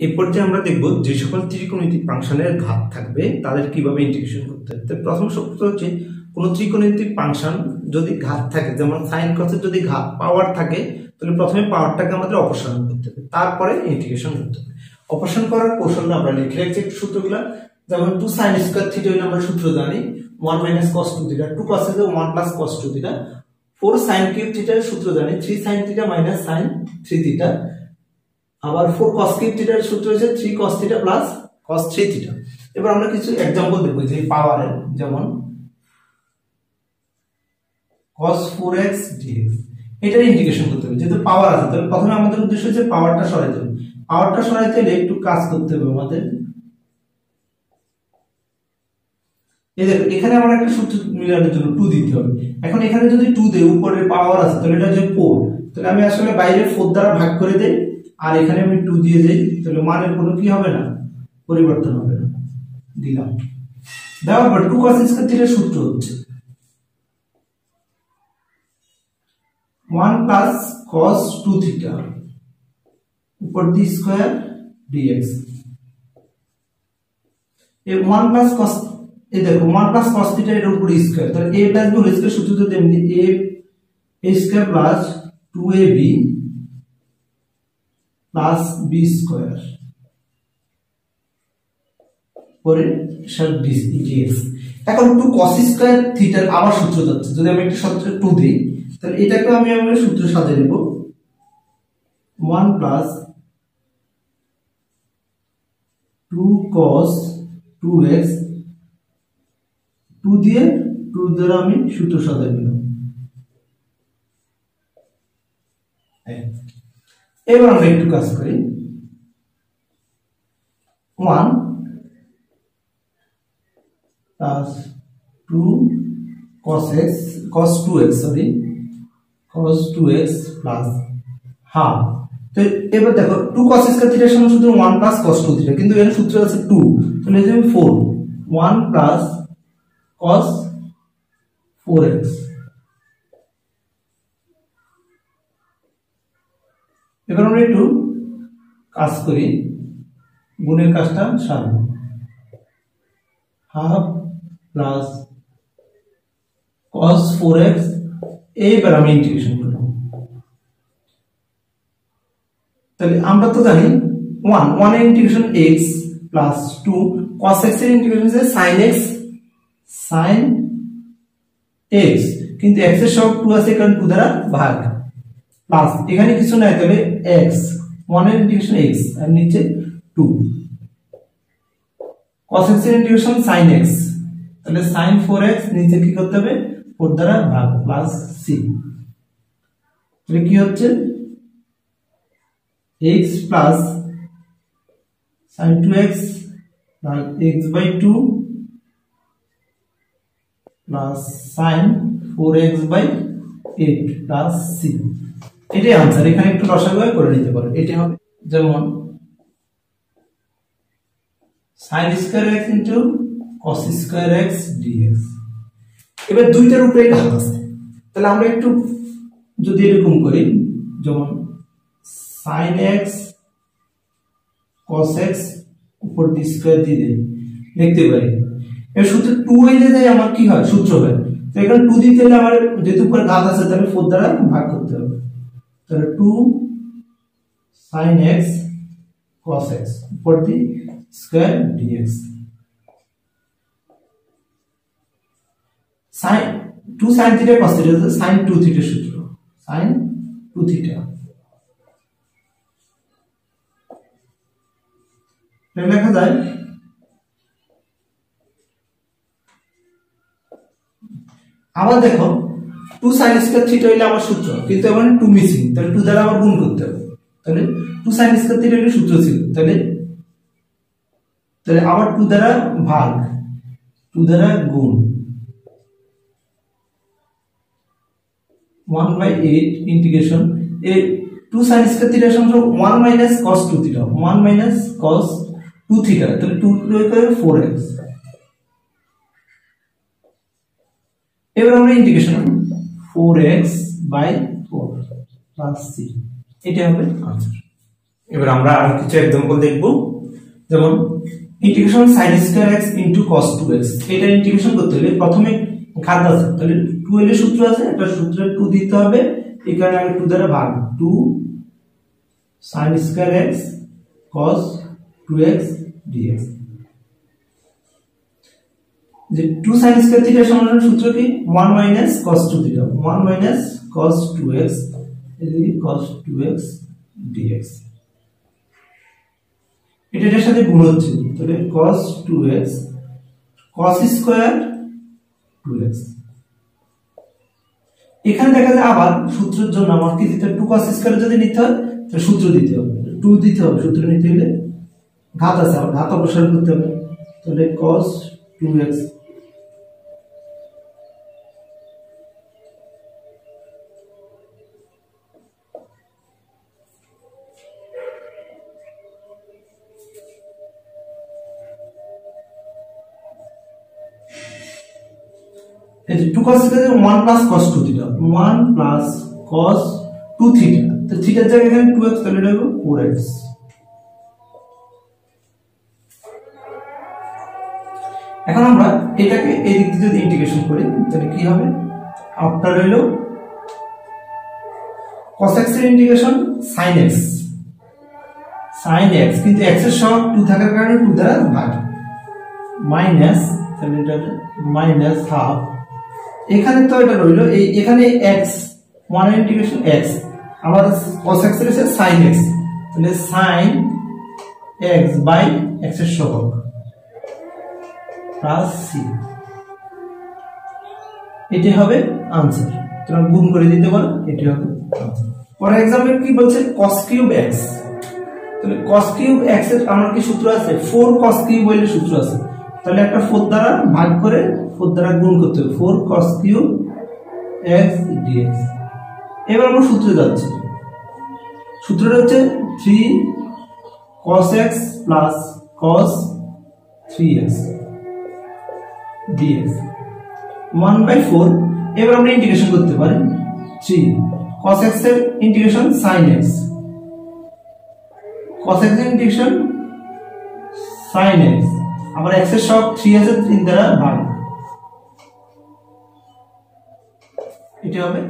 এই পর্যায়ে আমরা দেখব যে সকল ত্রিকোণমিতিক ফাংশনের ঘাত থাকবে, তাদের কীভাবে ইন্টিগ্রেশন করতে হবে। তো প্রথম সূত্র হচ্ছে, কোন ত্রিকোণমিতিক ফাংশন যদি ঘাত থাকে, যেমন সাইন কসের যদি ঘাত পাওয়ার থাকে, তাহলে প্রথমে পাওয়ারটাকে আমাদের অপসারণ করতে হবে, তারপরে ইন্টিগ্রেশন করতে হবে। অপসারণ করার কৌশলটা আমরা লিখে রাখছি একটু সূত্রগুলো। যেমন টু সাইন স্কোয়ার থিটা হইলে আমরা সূত্র জানি one minus cos two theta two cos one plus cos two theta four sine cube থিটার সূত্র জানি three sine theta minus sine three theta আবার ফোর কস কিউব থিটার সূত্র হচ্ছে three cos theta plus cos three theta এবার আমরা কিছু এক্সাম্পল দেখব যে পাওয়ারের যেমন cos 4x dx এটার ইন্টিগ্রেশন করতে হবে, যেহেতু পাওয়ার আছে, তাহলে প্রথমে আমাদের উদ্দেশ্য হচ্ছে পাওয়ারটা সরাইতে হবে। পাওয়ারটা সরাইতে হলে একটু কাজ করতে হবে আমাদের। এই দেখো, এখানে আমার একটা সূত্র মিলানোর জন্য 2 দিতে হবে। এখন এখানে যদি 2 দেই, উপরে পাওয়ার আছে, তাহলে এটা হচ্ছে 4 তাহলে আমি আসলে বাইরে 4 দ্বারা ভাগ করে দেই। আর এখানে আমি টু দিয়ে দেই, তাহলে মানের কোনো কি হবে না? পরিবর্তন হবে না। দিলাম। পর 2 cos স্কয়ার সূত্র হচ্ছে। 1 plus cos 2 theta উপর d স্কয়ার dx এই ওয়ান প্লাস কস এই দেখো 1 plus cos theta এর উপর স্কোয়ার তাহলে a plus b whole square সূত্র তো তেমনি, a square plus 2ab plus b square. পরে dx এখন 2 cos স্কয়ার থিটার আবার সূত্র যাচ্ছে। যদি আমি একটা সূত্র 2 দিই, তাহলে এটাকে আমি আমরা সূত্র সাজিয়ে দেব 1 প্লাস 2 cos 2x 2 দিয়ে 2 দ্বারা আমি সূত্র সাজিয়ে দিলাম এবার আমরা একটু কাজ করি। One plus 2 cos x, cos 2x sorry cos 2x plus half তো এবার দেখো 2 cos স্কয়ার থিটার সমান সূত্র 1 প্লাস cos 2 থিটা কিন্তু এর সূত্র আছে 2 তাহলে 4 1 প্লাস cos 4x এবার আমরা একটু কাজ করি। গুণের কাজটা সারব। হাফ প্লাস cos 4x এইবার আমি ইন্টিগ্রেশন করব তাহলে আমরা তো জানি 1 1 এর integration x plus 2 cos x এর ইন্টিগ্রেশন হচ্ছে sin x sin x কিন্তু এক্সের সব টু আছে কারণ টু দ্বারা ভাগ। প্লাস এখানে কিছু নাই তাহলে x 1 এর ইন্টিগ্রেশন x, আর নিচে 2 cos x এর ইন্টিগ্রেশন sin x তাহলে sin 4x নিচে কি করতে হবে? 4 দ্বারা ভাগ প্লাস c তাহলে কি হচ্ছে? x plus sin 2x plus x by 2 plus sin 4x by 8 plus c এটাই আনসার এখানে একটু রসাগয় করে নিতে পারো এটা হবে। যেমন sine square x into cos square x dx এবার দুইটার উপরে ঢাল আছে। তাহলে আমরা একটু যদি এরকম করি, যেমন সাইন এক্স কস এক্স উপর ডি স্কোয়ার দিয়ে দিই। লিখতে পারি। এবার সূত্র টু এলে দেয় আমার কি হয়? সূত্র হয়। তো এখানে টু দিতে হলে আমার যেহেতু উপরে গাছ আছে, তাহলে ফোর দ্বারা ভাগ করতে হবে। তাহলে 2 sin x cos x উপর D square dx sin 2 sin theta cos theta is sin 2 সূত্র 2 theta এটা লেখা যায় আবার দেখো 2 sin স্কয়ার থিটা হইলে আমার সূত্র। কিন্তু এখন 2 মিসিং। তাহলে 2 দ্বারা আবার গুণ করতে হবে। তাহলে 2 sin স্কয়ার থিটা হইলে সূত্র ছিল। তাহলে তাহলে আবার 2 দ্বারা ভাগ 2 দ্বারা গুণ। 1 by 8 integration a 2 sin square theta সমান 1 minus cos 2 theta 1 minus cos 2 theta তাহলে 2 প্রয়োগ করে 4x এবার আমরা integration four x by four plus C এটা হবে আনসার এবার আমরা আর কিছু এক্সাম্পল দেখব। যেমন integration sine square x into cos 2x এটা ইন্টিগ্রেশন করতে হলে প্রথমে ঘাত আছে, তাহলে 2 এর সূত্র আছে, একটা সূত্রে 2 দিতে হবে এই কারণে আমি 2 দ্বারা ভাগ। 2 sin square x cos 2x dx যে 2 sin স্কয়ার থিটা সূত্র কি? 1 মাইনাস cos 2 থিটা 1 মাইনাস cos 2x এদিকে cos 2x dx এটা এটার সাথে গুণ হচ্ছে, তাহলে cos 2x cos square 2x এখানে দেখা যায় আবার সূত্রের জন্য আমার কি দিতে 2 cos স্কয়ার যদি নিতে হয়, তাহলে সূত্র দিতে হবে। 2 দিতে হবে, সূত্র নিতে হলে ঘাত আছে, আবার ঘাত অপসারণ করতে হবে। তাহলে cos 2x এই যে 2 cos থিটা 1 প্লাস cos 2 থিটা 1 প্লাস cos 2 থিটা তো থিটার জায়গায় এখানে 2x তাহলে এটা হবে 4x এখন আমরা এটাকে এই দিক দিয়ে যদি ইন্টিগ্রেশন করি, তাহলে কি হবে? আফটার হলো cos x এর integration sin x sin x, কিন্তু x এর সহগ 2 থাকার কারণে 2 দ্বারা ভাগ। মাইনাস তাহলে এটা মাইনাস হাফ এখানে তো এটা রইল, এই এখানে x 1 ইন্টিগ্রেশন x, আবার cos x এর আছে sin x, তাহলে sin x বাই x এর সহগ প্লাস সি এটি হবে আনসার তোমরা গুণ করে দিতে পারো এটি হবে আনসার ফর এক্সাম্পল কি বলছে? cos কিউব x, তাহলে cos কিউব x এর আমার কি সূত্র আছে? 4 cos কিউব বলে সূত্র আছে। তাহলে একটা 4 দ্বারা ভাগ করে 4 দ্বারা গুণ করতে হবে। 4 cos কিউব x dx এবার আমরা সূত্রে যাচ্ছি। সূত্রটা হচ্ছে 3 cos x plus cos 3x dx 1 by four এবার আমরা ইন্টিগ্রেশন করতে পারি। 3 cos x এর integration sin x cos x এর ইন্টিগ্রেশন sin x আবার এক্সের সব থ্রি আছে 3 দ্বারা ভাগ। এটা হবে